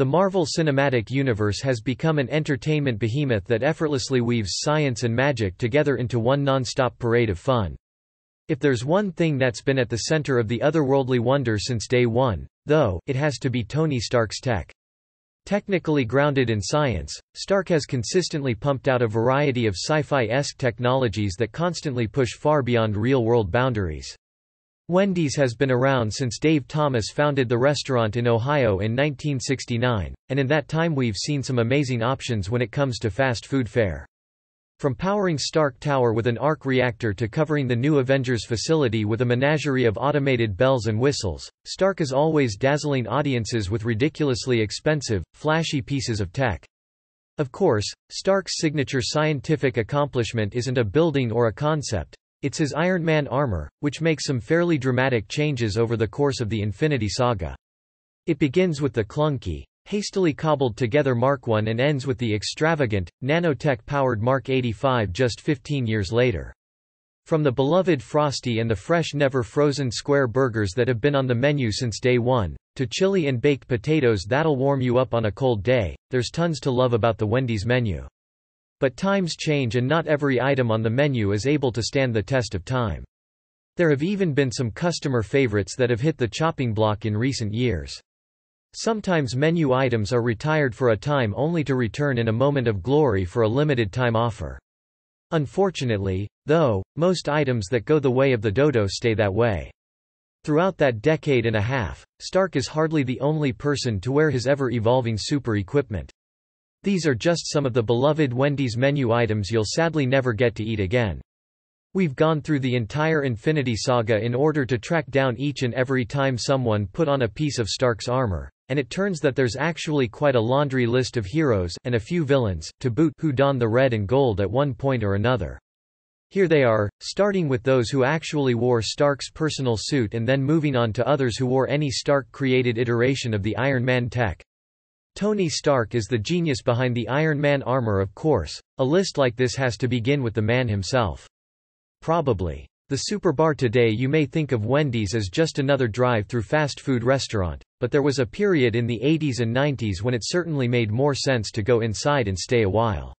The Marvel Cinematic Universe has become an entertainment behemoth that effortlessly weaves science and magic together into one non-stop parade of fun. If there's one thing that's been at the center of the otherworldly wonder since day one, though, it has to be Tony Stark's tech. Technically grounded in science, Stark has consistently pumped out a variety of sci-fi-esque technologies that constantly push far beyond real-world boundaries. Wendy's has been around since Dave Thomas founded the restaurant in Ohio in 1969, and in that time we've seen some amazing options when it comes to fast food fare. From powering Stark Tower with an arc reactor to covering the new Avengers facility with a menagerie of automated bells and whistles, Stark is always dazzling audiences with ridiculously expensive, flashy pieces of tech. Of course, Stark's signature scientific accomplishment isn't a building or a concept, it's his Iron Man armor, which makes some fairly dramatic changes over the course of the Infinity Saga. It begins with the clunky, hastily cobbled together Mark I and ends with the extravagant, nanotech-powered Mark 85 just 15 years later. From the beloved Frosty and the fresh never-frozen square burgers that have been on the menu since day one, to chili and baked potatoes that'll warm you up on a cold day, there's tons to love about the Wendy's menu. But times change and not every item on the menu is able to stand the test of time. There have even been some customer favorites that have hit the chopping block in recent years. Sometimes menu items are retired for a time only to return in a moment of glory for a limited time offer. Unfortunately, though, most items that go the way of the dodo stay that way. Throughout that decade and a half, Stark is hardly the only person to wear his ever-evolving super equipment. These are just some of the beloved Wendy's menu items you'll sadly never get to eat again. We've gone through the entire Infinity Saga in order to track down each and every time someone put on a piece of Stark's armor, and it turns that there's actually quite a laundry list of heroes and a few villains, to boot, who don the red and gold at one point or another. Here they are, starting with those who actually wore Stark's personal suit and then moving on to others who wore any Stark-created iteration of the Iron Man tech. Tony Stark is the genius behind the Iron Man armor of course, a list like this has to begin with the man himself. Probably. The superbar today you may think of Wendy's as just another drive-through fast food restaurant, but there was a period in the 80s and 90s when it certainly made more sense to go inside and stay a while.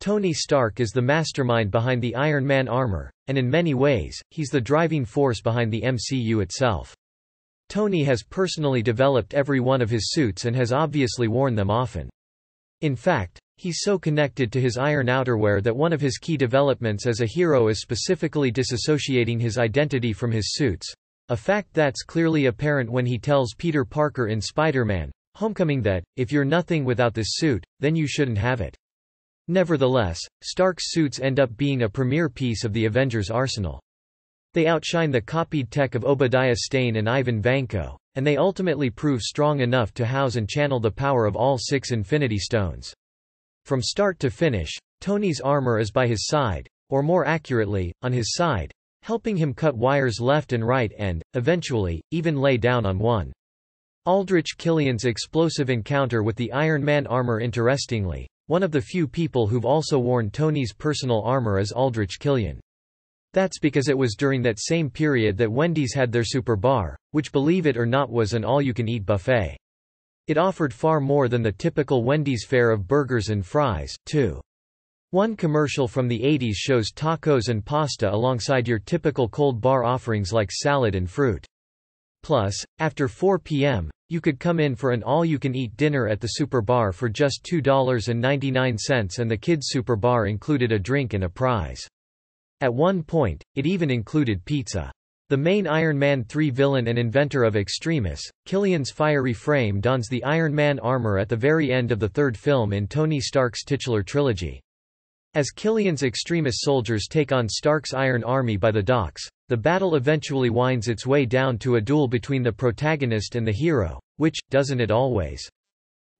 Tony Stark is the mastermind behind the Iron Man armor, and in many ways, he's the driving force behind the MCU itself. Tony has personally developed every one of his suits and has obviously worn them often. In fact, he's so connected to his iron outerwear that one of his key developments as a hero is specifically disassociating his identity from his suits. A fact that's clearly apparent when he tells Peter Parker in Spider-Man, Homecoming that, if you're nothing without this suit, then you shouldn't have it. Nevertheless, Stark's suits end up being a premier piece of the Avengers' arsenal. They outshine the copied tech of Obadiah Stane and Ivan Vanko, and they ultimately prove strong enough to house and channel the power of all six Infinity Stones. From start to finish, Tony's armor is by his side, or more accurately, on his side, helping him cut wires left and right and, eventually, even lay down on one. Aldrich Killian's explosive encounter with the Iron Man armor interestingly, one of the few people who've also worn Tony's personal armor is Aldrich Killian. That's because it was during that same period that Wendy's had their Super Bar, which believe it or not was an all-you-can-eat buffet. It offered far more than the typical Wendy's fare of burgers and fries, too. One commercial from the 80s shows tacos and pasta alongside your typical cold bar offerings like salad and fruit. Plus, after 4 p.m., you could come in for an all-you-can-eat dinner at the Super Bar for just $2.99 and the kids' Super Bar included a drink and a prize. At one point, it even included pizza. The main Iron Man 3 villain and inventor of Extremis, Killian's fiery frame dons the Iron Man armor at the very end of the third film in Tony Stark's titular trilogy. As Killian's Extremis soldiers take on Stark's Iron Army by the docks, the battle eventually winds its way down to a duel between the protagonist and the hero, which, doesn't it always?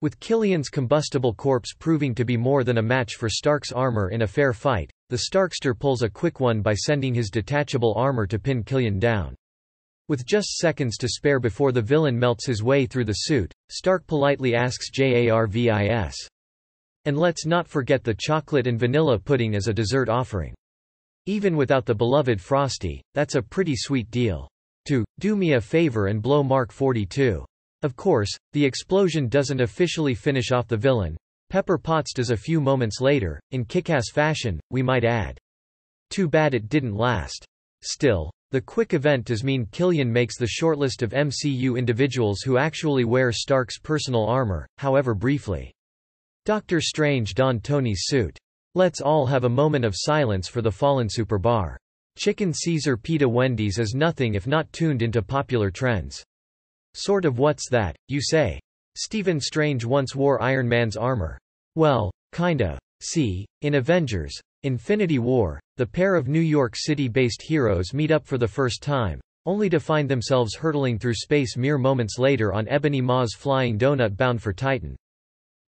With Killian's combustible corpse proving to be more than a match for Stark's armor in a fair fight, the Starkster pulls a quick one by sending his detachable armor to pin Killian down. With just seconds to spare before the villain melts his way through the suit, Stark politely asks Jarvis. And let's not forget the chocolate and vanilla pudding as a dessert offering. Even without the beloved Frosty, that's a pretty sweet deal. To, do me a favor and blow Mark 42. Of course, the explosion doesn't officially finish off the villain. Pepper Potts does a few moments later, in kick-ass fashion, we might add. Too bad it didn't last. Still, the quick event does mean Killian makes the shortlist of MCU individuals who actually wear Stark's personal armor, however briefly. Doctor Strange donned Tony's suit. Let's all have a moment of silence for the fallen superbar. Chicken Caesar pita Wendy's is nothing if not tuned into popular trends. Sort of what's that, you say? Stephen Strange once wore Iron Man's armor. Well, kinda. See, in Avengers, Infinity War, the pair of New York City-based heroes meet up for the first time, only to find themselves hurtling through space mere moments later on Ebony Maw's flying donut bound for Titan.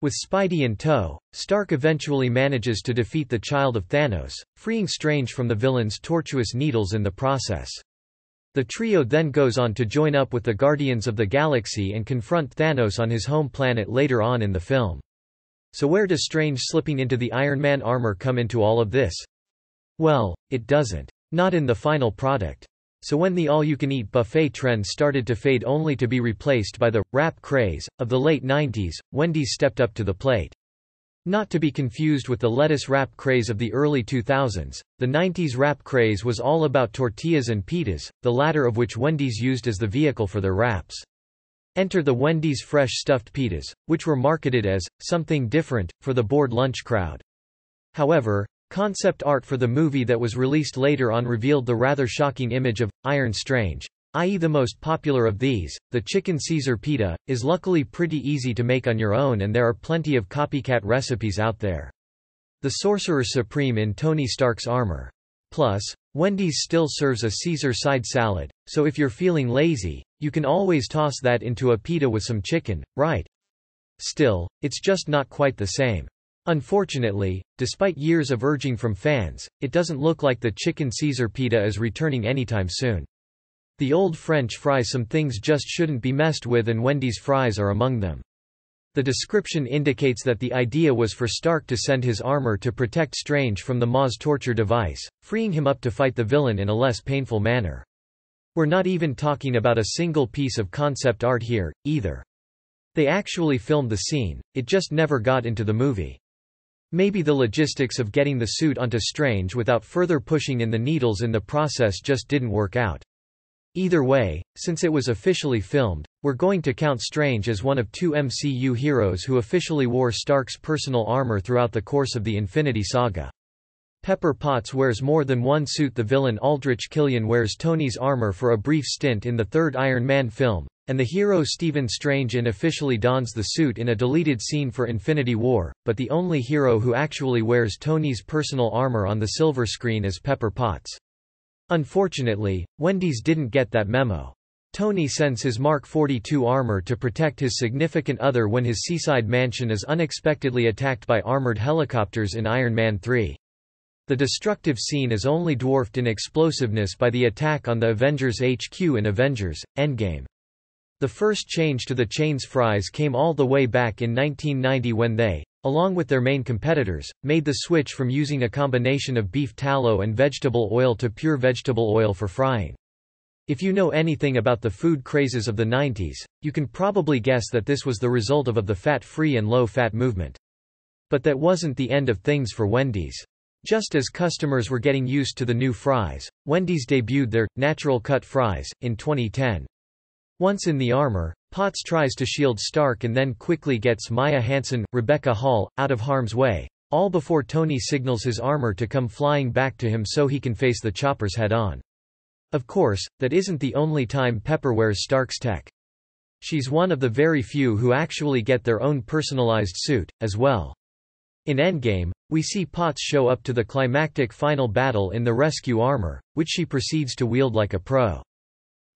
With Spidey in tow, Stark eventually manages to defeat the child of Thanos, freeing Strange from the villain's tortuous needles in the process. The trio then goes on to join up with the Guardians of the Galaxy and confront Thanos on his home planet later on in the film. So where does Strange slipping into the Iron Man armor come into all of this? Well, it doesn't. Not in the final product. So when the all-you-can-eat buffet trend started to fade only to be replaced by the wrap craze of the late 90s, Wendy's stepped up to the plate. Not to be confused with the lettuce wrap craze of the early 2000s, the 90s wrap craze was all about tortillas and pitas, the latter of which Wendy's used as the vehicle for their wraps. Enter the Wendy's fresh stuffed pitas, which were marketed as something different for the bored lunch crowd. However, concept art for the movie that was released later on revealed the rather shocking image of Iron Strange, i.e. the most popular of these, the chicken Caesar pita, is luckily pretty easy to make on your own and there are plenty of copycat recipes out there. The Sorcerer Supreme in Tony Stark's armor. Plus, Wendy's still serves a Caesar side salad, so if you're feeling lazy, you can always toss that into a pita with some chicken, right? Still, it's just not quite the same. Unfortunately, despite years of urging from fans, it doesn't look like the chicken Caesar pita is returning anytime soon. The old French fry some things just shouldn't be messed with and Wendy's fries are among them. The description indicates that the idea was for Stark to send his armor to protect Strange from the Maw's torture device, freeing him up to fight the villain in a less painful manner. We're not even talking about a single piece of concept art here, either. They actually filmed the scene, it just never got into the movie. Maybe the logistics of getting the suit onto Strange without further pushing in the needles in the process just didn't work out. Either way, since it was officially filmed, we're going to count Strange as one of two MCU heroes who officially wore Stark's personal armor throughout the course of the Infinity Saga. Pepper Potts wears more than one suit the villain Aldrich Killian wears Tony's armor for a brief stint in the third Iron Man film, and the hero Stephen Strange unofficially dons the suit in a deleted scene for Infinity War, but the only hero who actually wears Tony's personal armor on the silver screen is Pepper Potts. Unfortunately, Wendy's didn't get that memo. Tony sends his Mark 42 armor to protect his significant other when his seaside mansion is unexpectedly attacked by armored helicopters in Iron Man 3. The destructive scene is only dwarfed in explosiveness by the attack on the Avengers HQ in Avengers, Endgame. The first change to the chain's fries came all the way back in 1990 when they, along with their main competitors, made the switch from using a combination of beef tallow and vegetable oil to pure vegetable oil for frying. If you know anything about the food crazes of the 90s, you can probably guess that this was the result of, of the fat-free and low-fat movement. But that wasn't the end of things for Wendy's. Just as customers were getting used to the new fries, Wendy's debuted their natural cut fries in 2010. Once in the armor, Potts tries to shield Stark and then quickly gets Maya Hansen, Rebecca Hall, out of harm's way, all before Tony signals his armor to come flying back to him so he can face the choppers head-on. Of course, that isn't the only time Pepper wears Stark's tech. She's one of the very few who actually get their own personalized suit, as well. In Endgame, we see Potts show up to the climactic final battle in the rescue armor, which she proceeds to wield like a pro.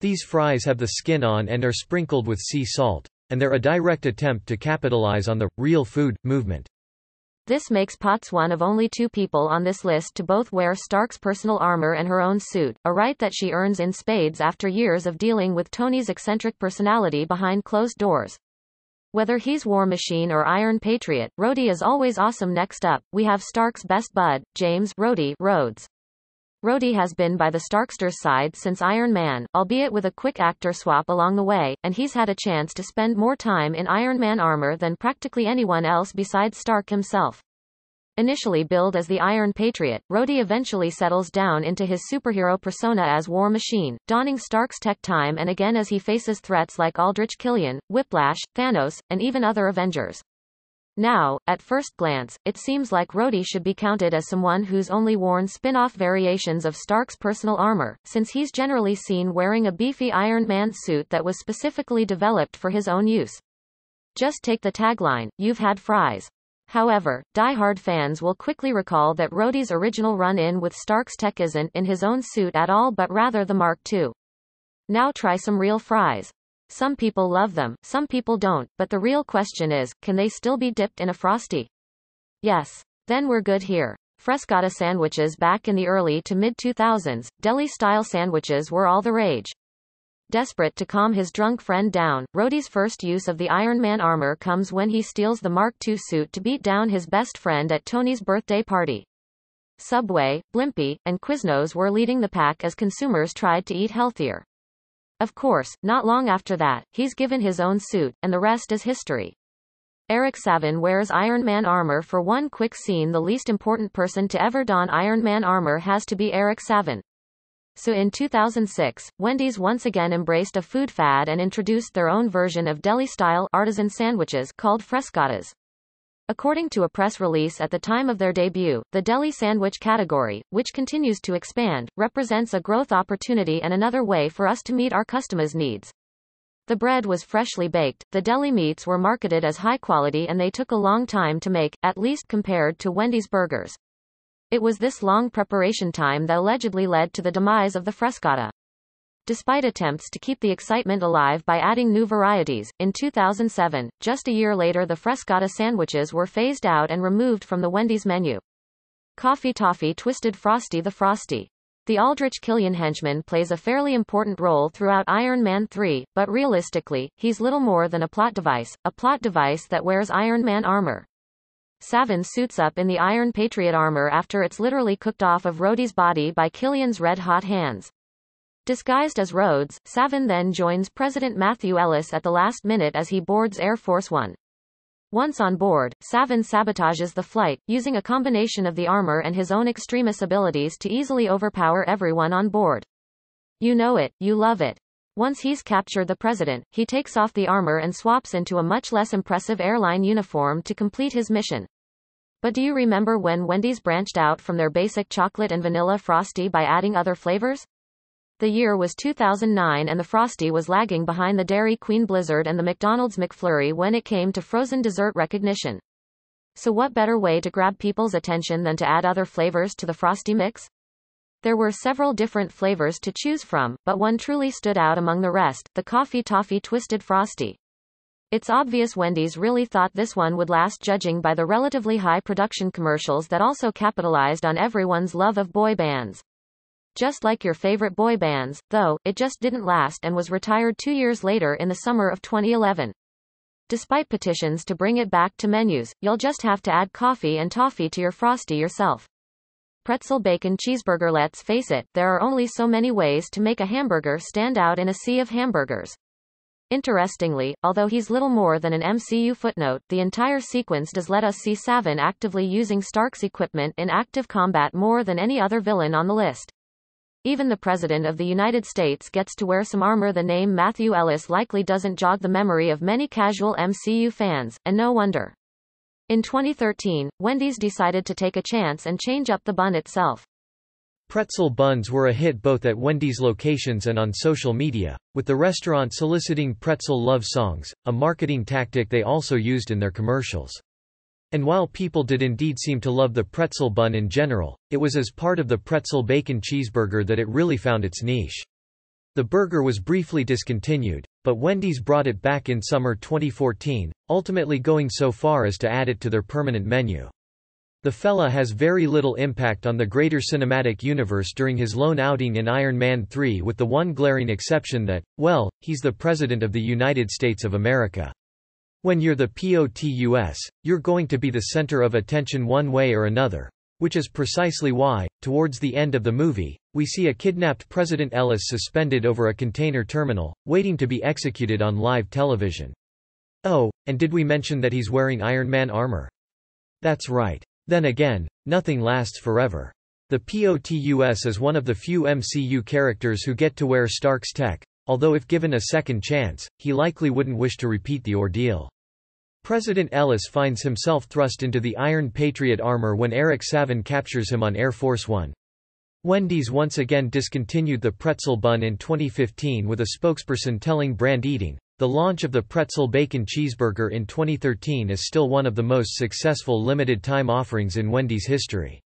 These fries have the skin on and are sprinkled with sea salt, and they're a direct attempt to capitalize on the real food movement. This makes Potts one of only two people on this list to both wear Stark's personal armor and her own suit, a right that she earns in spades after years of dealing with Tony's eccentric personality behind closed doors. Whether he's War Machine or Iron Patriot, Rhodey is always awesome. Next up, we have Stark's best bud, James Rhodey Rhodes. Rhodey has been by the Starksters' side since Iron Man, albeit with a quick actor swap along the way, and he's had a chance to spend more time in Iron Man armor than practically anyone else besides Stark himself. Initially billed as the Iron Patriot, Rhodey eventually settles down into his superhero persona as War Machine, donning Stark's tech time and again as he faces threats like Aldrich Killian, Whiplash, Thanos, and even other Avengers. Now, at first glance, it seems like Rhodey should be counted as someone who's only worn spin-off variations of Stark's personal armor, since he's generally seen wearing a beefy Iron Man suit that was specifically developed for his own use. Just take the tagline, you've had fries. However, die-hard fans will quickly recall that Rhodey's original run-in with Stark's tech isn't in his own suit at all but rather the Mark II. Now try some real fries. Some people love them, some people don't, but the real question is, can they still be dipped in a Frosty? Yes. Then we're good here. Frescata sandwiches back in the early to mid-2000s, deli-style sandwiches were all the rage. Desperate to calm his drunk friend down, Rhodey's first use of the Iron Man armor comes when he steals the Mark II suit to beat down his best friend at Tony's birthday party. Subway, Blimpie, and Quiznos were leading the pack as consumers tried to eat healthier. Of course, not long after that, he's given his own suit, and the rest is history. Eric Savin wears Iron Man armor for one quick scene The least important person to ever don Iron Man armor has to be Eric Savin. So in 2006, Wendy's once again embraced a food fad and introduced their own version of deli-style artisan sandwiches called frescatas. According to a press release at the time of their debut, the deli sandwich category, which continues to expand, represents a growth opportunity and another way for us to meet our customers' needs. The bread was freshly baked, the deli meats were marketed as high quality and they took a long time to make, at least compared to Wendy's burgers. It was this long preparation time that allegedly led to the demise of the frescata. Despite attempts to keep the excitement alive by adding new varieties, in 2007, just a year later the frescata sandwiches were phased out and removed from the Wendy's menu. Coffee Toffee Twisted Frosty The Frosty. The Aldrich Killian henchman plays a fairly important role throughout Iron Man 3, but realistically, he's little more than a plot device, a plot device that wears Iron Man armor. Savin suits up in the Iron Patriot armor after it's literally cooked off of Rhodey's body by Killian's red-hot hands. Disguised as Rhodes, Savin then joins President Matthew Ellis at the last minute as he boards Air Force One. Once on board, Savin sabotages the flight, using a combination of the armor and his own extremis abilities to easily overpower everyone on board. You know it, you love it. Once he's captured the president, he takes off the armor and swaps into a much less impressive airline uniform to complete his mission. But do you remember when Wendy's branched out from their basic chocolate and vanilla Frosty by adding other flavors? The year was 2009 and the Frosty was lagging behind the Dairy Queen Blizzard and the McDonald's McFlurry when it came to frozen dessert recognition. So what better way to grab people's attention than to add other flavors to the Frosty mix? There were several different flavors to choose from, but one truly stood out among the rest, the Coffee Toffee Twisted Frosty. It's obvious Wendy's really thought this one would last judging by the relatively high production commercials that also capitalized on everyone's love of boy bands. Just like your favorite boy bands, though, it just didn't last and was retired two years later in the summer of 2011. Despite petitions to bring it back to menus, you'll just have to add coffee and toffee to your Frosty yourself pretzel bacon cheeseburger Let's face it, there are only so many ways to make a hamburger stand out in a sea of hamburgers. Interestingly, although he's little more than an MCU footnote, the entire sequence does let us see Savin actively using Stark's equipment in active combat more than any other villain on the list. Even the President of the United States gets to wear some armor the name Matthew Ellis likely doesn't jog the memory of many casual MCU fans, and no wonder. In 2013, Wendy's decided to take a chance and change up the bun itself. Pretzel buns were a hit both at Wendy's locations and on social media, with the restaurant soliciting pretzel love songs, a marketing tactic they also used in their commercials. And while people did indeed seem to love the pretzel bun in general, it was as part of the pretzel bacon cheeseburger that it really found its niche. The burger was briefly discontinued, but Wendy's brought it back in summer 2014, ultimately going so far as to add it to their permanent menu. The fella has very little impact on the greater cinematic universe during his lone outing in Iron Man 3 with the one glaring exception that, well, he's the President of the United States of America. When you're the POTUS, you're going to be the center of attention one way or another. Which is precisely why, towards the end of the movie, we see a kidnapped President Ellis suspended over a container terminal, waiting to be executed on live television. Oh, and did we mention that he's wearing Iron Man armor? That's right. Then again, nothing lasts forever. The POTUS is one of the few MCU characters who get to wear Stark's tech, although if given a second chance, he likely wouldn't wish to repeat the ordeal. President Ellis finds himself thrust into the Iron Patriot armor when Eric Savin captures him on Air Force One. Wendy's once again discontinued the pretzel bun in 2015 with a spokesperson telling Brand Eating, the launch of the pretzel bacon cheeseburger in 2013 is still one of the most successful limited-time offerings in Wendy's history.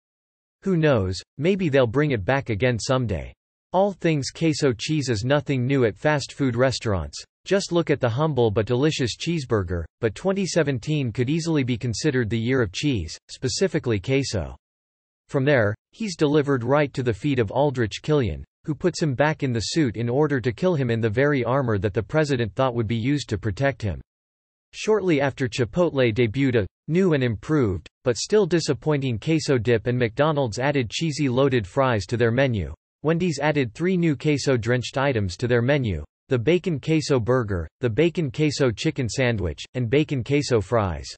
Who knows, maybe they'll bring it back again someday. All things queso cheese is nothing new at fast food restaurants. Just look at the humble but delicious cheeseburger, but 2017 could easily be considered the year of cheese, specifically queso. From there, he's delivered right to the feet of Aldrich Killian, who puts him back in the suit in order to kill him in the very armor that the president thought would be used to protect him. Shortly after Chipotle debuted a new and improved, but still disappointing queso dip and McDonald's added cheesy loaded fries to their menu, Wendy's added three new queso-drenched items to their menu, the bacon queso burger, the bacon queso chicken sandwich, and bacon queso fries.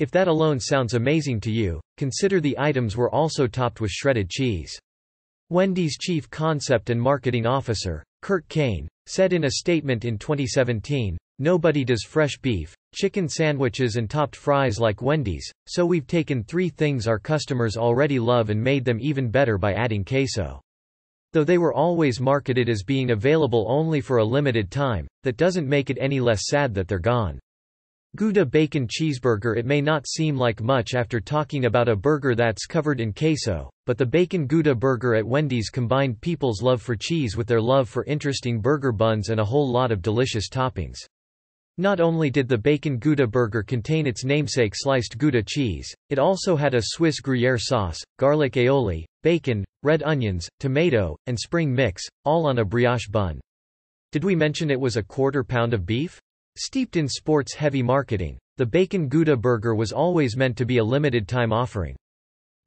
If that alone sounds amazing to you, consider the items were also topped with shredded cheese. Wendy's chief concept and marketing officer, Kurt Kane, said in a statement in 2017, Nobody does fresh beef, chicken sandwiches and topped fries like Wendy's, so we've taken three things our customers already love and made them even better by adding queso. Though they were always marketed as being available only for a limited time, that doesn't make it any less sad that they're gone. Gouda bacon cheeseburger It may not seem like much after talking about a burger that's covered in queso, but the bacon Gouda burger at Wendy's combined people's love for cheese with their love for interesting burger buns and a whole lot of delicious toppings. Not only did the bacon Gouda burger contain its namesake sliced Gouda cheese, it also had a Swiss Gruyere sauce, garlic aioli, bacon, red onions, tomato, and spring mix, all on a brioche bun. Did we mention it was a quarter pound of beef? Steeped in sports-heavy marketing, the Bacon Gouda burger was always meant to be a limited-time offering.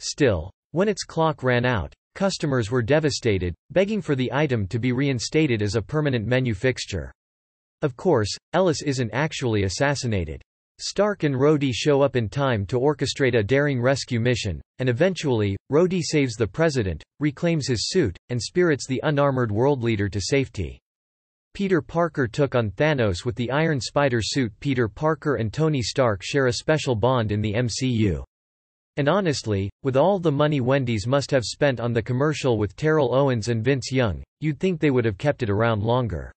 Still, when its clock ran out, customers were devastated, begging for the item to be reinstated as a permanent menu fixture. Of course, Ellis isn't actually assassinated. Stark and Rhodey show up in time to orchestrate a daring rescue mission, and eventually, Rhodey saves the president, reclaims his suit, and spirits the unarmored world leader to safety. Peter Parker took on Thanos with the Iron Spider suit Peter Parker and Tony Stark share a special bond in the MCU. And honestly, with all the money Wendy's must have spent on the commercial with Terrell Owens and Vince Young, you'd think they would have kept it around longer.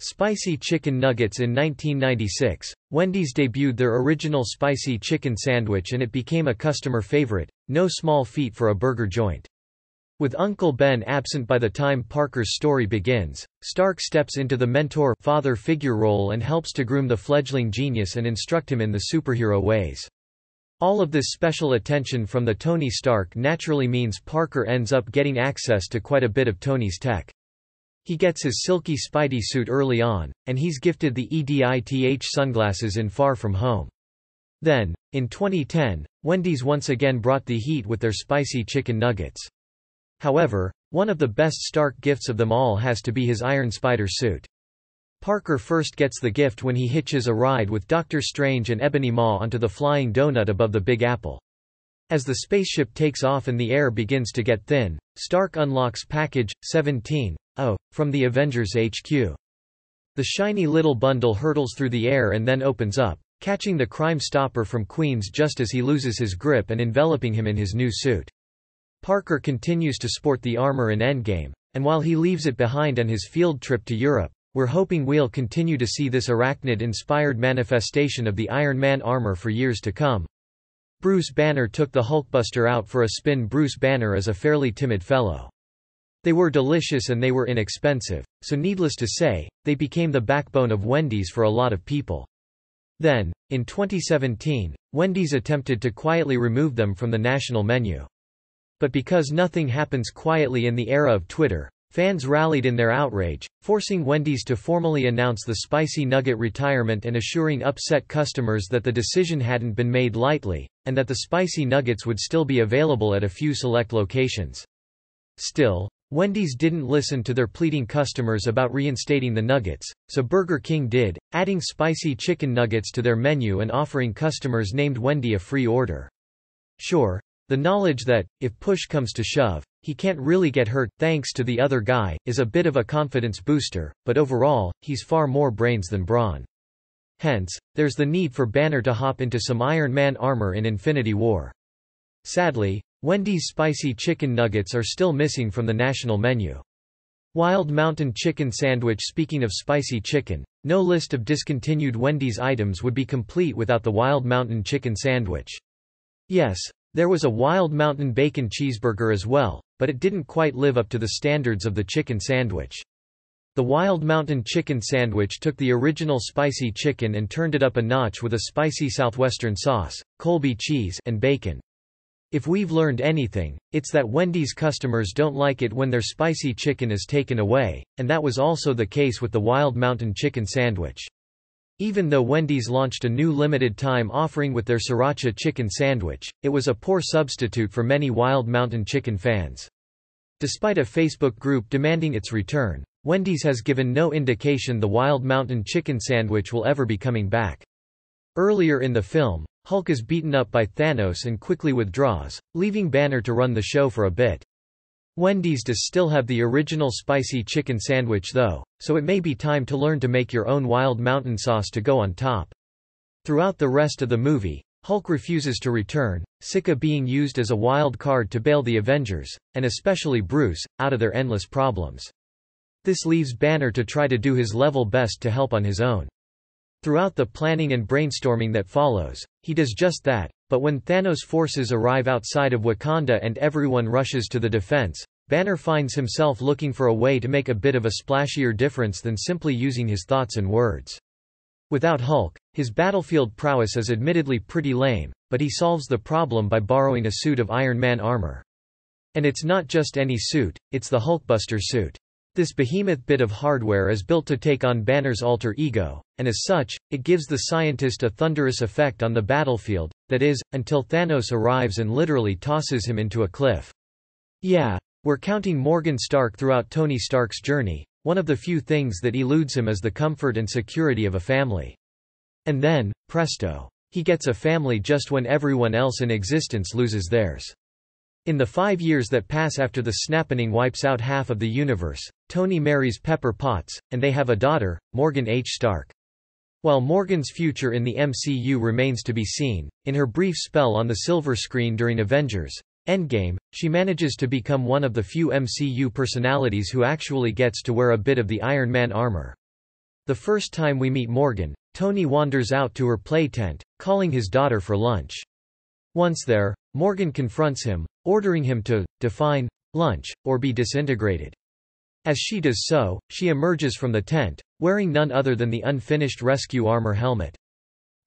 Spicy Chicken Nuggets In 1996, Wendy's debuted their original spicy chicken sandwich and it became a customer favorite, no small feat for a burger joint. With Uncle Ben absent by the time Parker's story begins, Stark steps into the mentor father figure role and helps to groom the fledgling genius and instruct him in the superhero ways. All of this special attention from the Tony Stark naturally means Parker ends up getting access to quite a bit of Tony's tech. He gets his silky Spidey suit early on, and he's gifted the EDITH sunglasses in Far From Home. Then, in 2010, Wendy's once again brought the heat with their spicy chicken nuggets. However, one of the best Stark gifts of them all has to be his Iron Spider suit. Parker first gets the gift when he hitches a ride with Doctor Strange and Ebony Maw onto the flying donut above the Big Apple. As the spaceship takes off and the air begins to get thin, Stark unlocks Package 17 oh, from the Avengers HQ. The shiny little bundle hurtles through the air and then opens up, catching the Crime Stopper from Queens just as he loses his grip and enveloping him in his new suit. Parker continues to sport the armor in Endgame, and while he leaves it behind on his field trip to Europe, we're hoping we'll continue to see this arachnid-inspired manifestation of the Iron Man armor for years to come. Bruce Banner took the Hulkbuster out for a spin Bruce Banner is a fairly timid fellow. They were delicious and they were inexpensive, so needless to say, they became the backbone of Wendy's for a lot of people. Then, in 2017, Wendy's attempted to quietly remove them from the national menu. But because nothing happens quietly in the era of Twitter, Fans rallied in their outrage, forcing Wendy's to formally announce the spicy nugget retirement and assuring upset customers that the decision hadn't been made lightly, and that the spicy nuggets would still be available at a few select locations. Still, Wendy's didn't listen to their pleading customers about reinstating the nuggets, so Burger King did, adding spicy chicken nuggets to their menu and offering customers named Wendy a free order. Sure, the knowledge that, if push comes to shove, he can't really get hurt, thanks to the other guy, is a bit of a confidence booster, but overall, he's far more brains than brawn. Hence, there's the need for Banner to hop into some Iron Man armor in Infinity War. Sadly, Wendy's spicy chicken nuggets are still missing from the national menu. Wild Mountain Chicken Sandwich Speaking of spicy chicken, no list of discontinued Wendy's items would be complete without the Wild Mountain Chicken Sandwich. Yes, there was a Wild Mountain Bacon Cheeseburger as well, but it didn't quite live up to the standards of the chicken sandwich. The Wild Mountain Chicken Sandwich took the original spicy chicken and turned it up a notch with a spicy southwestern sauce, Colby cheese, and bacon. If we've learned anything, it's that Wendy's customers don't like it when their spicy chicken is taken away, and that was also the case with the Wild Mountain Chicken Sandwich. Even though Wendy's launched a new limited-time offering with their Sriracha chicken sandwich, it was a poor substitute for many Wild Mountain Chicken fans. Despite a Facebook group demanding its return, Wendy's has given no indication the Wild Mountain Chicken sandwich will ever be coming back. Earlier in the film, Hulk is beaten up by Thanos and quickly withdraws, leaving Banner to run the show for a bit. Wendy's does still have the original spicy chicken sandwich though, so it may be time to learn to make your own wild mountain sauce to go on top. Throughout the rest of the movie, Hulk refuses to return, Sika being used as a wild card to bail the Avengers, and especially Bruce, out of their endless problems. This leaves Banner to try to do his level best to help on his own. Throughout the planning and brainstorming that follows, he does just that, but when Thanos' forces arrive outside of Wakanda and everyone rushes to the defense, Banner finds himself looking for a way to make a bit of a splashier difference than simply using his thoughts and words. Without Hulk, his battlefield prowess is admittedly pretty lame, but he solves the problem by borrowing a suit of Iron Man armor. And it's not just any suit, it's the Hulkbuster suit. This behemoth bit of hardware is built to take on Banner's alter ego, and as such, it gives the scientist a thunderous effect on the battlefield, that is, until Thanos arrives and literally tosses him into a cliff. Yeah, we're counting Morgan Stark throughout Tony Stark's journey, one of the few things that eludes him is the comfort and security of a family. And then, presto. He gets a family just when everyone else in existence loses theirs. In the five years that pass after the snapping wipes out half of the universe, Tony marries Pepper Potts, and they have a daughter, Morgan H. Stark. While Morgan's future in the MCU remains to be seen, in her brief spell on the silver screen during Avengers Endgame, she manages to become one of the few MCU personalities who actually gets to wear a bit of the Iron Man armor. The first time we meet Morgan, Tony wanders out to her play tent, calling his daughter for lunch. Once there, Morgan confronts him, ordering him to define lunch, or be disintegrated. As she does so, she emerges from the tent, wearing none other than the unfinished rescue armor helmet.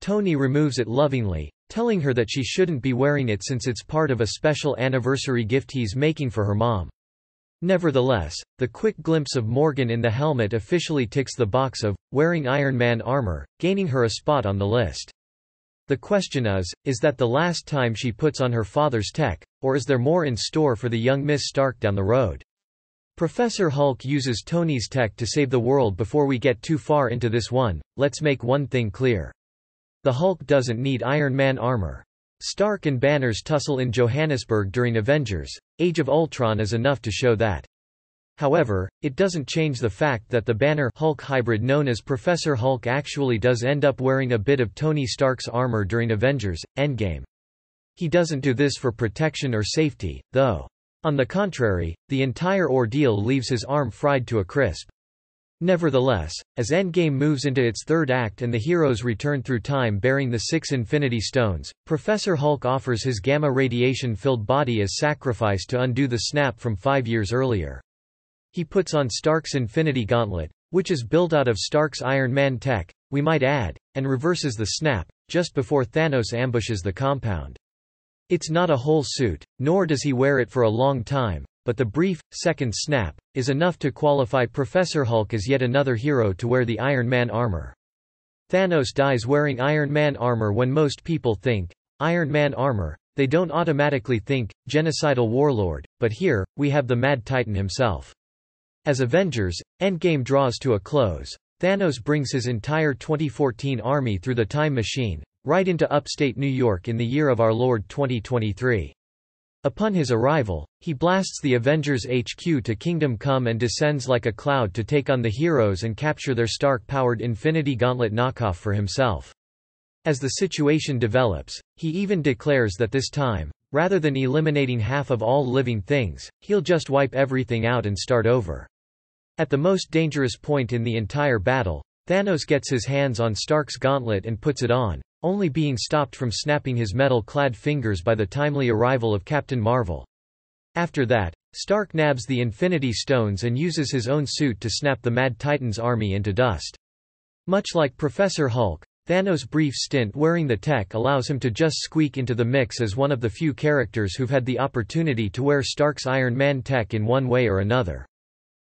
Tony removes it lovingly, telling her that she shouldn't be wearing it since it's part of a special anniversary gift he's making for her mom. Nevertheless, the quick glimpse of Morgan in the helmet officially ticks the box of, wearing Iron Man armor, gaining her a spot on the list. The question is, is that the last time she puts on her father's tech, or is there more in store for the young Miss Stark down the road? Professor Hulk uses Tony's tech to save the world before we get too far into this one, let's make one thing clear. The Hulk doesn't need Iron Man armor. Stark and Banner's tussle in Johannesburg during Avengers, Age of Ultron is enough to show that. However, it doesn't change the fact that the Banner Hulk hybrid known as Professor Hulk actually does end up wearing a bit of Tony Stark's armor during Avengers Endgame. He doesn't do this for protection or safety, though. On the contrary, the entire ordeal leaves his arm fried to a crisp. Nevertheless, as Endgame moves into its third act and the heroes return through time bearing the six Infinity Stones, Professor Hulk offers his gamma radiation-filled body as sacrifice to undo the snap from five years earlier. He puts on Stark's Infinity Gauntlet, which is built out of Stark's Iron Man tech, we might add, and reverses the snap, just before Thanos ambushes the compound. It's not a whole suit, nor does he wear it for a long time, but the brief, second snap, is enough to qualify Professor Hulk as yet another hero to wear the Iron Man armor. Thanos dies wearing Iron Man armor when most people think, Iron Man armor, they don't automatically think, genocidal warlord, but here, we have the Mad Titan himself. As Avengers, Endgame draws to a close, Thanos brings his entire 2014 army through the Time Machine, right into upstate New York in the year of our Lord 2023. Upon his arrival, he blasts the Avengers HQ to Kingdom Come and descends like a cloud to take on the heroes and capture their Stark-powered Infinity Gauntlet knockoff for himself. As the situation develops, he even declares that this time, rather than eliminating half of all living things, he'll just wipe everything out and start over. At the most dangerous point in the entire battle, Thanos gets his hands on Stark's gauntlet and puts it on, only being stopped from snapping his metal-clad fingers by the timely arrival of Captain Marvel. After that, Stark nabs the Infinity Stones and uses his own suit to snap the Mad Titan's army into dust. Much like Professor Hulk, Thanos' brief stint wearing the tech allows him to just squeak into the mix as one of the few characters who've had the opportunity to wear Stark's Iron Man tech in one way or another.